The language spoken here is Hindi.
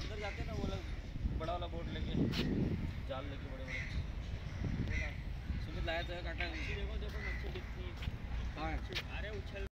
अंदर जाते ना वो लोग बड़ा वाला बोट लेके जाल लेके बड़े बड़े सुमित लाया तो है देखो देखो मच्छी दिखती है? अरे उछल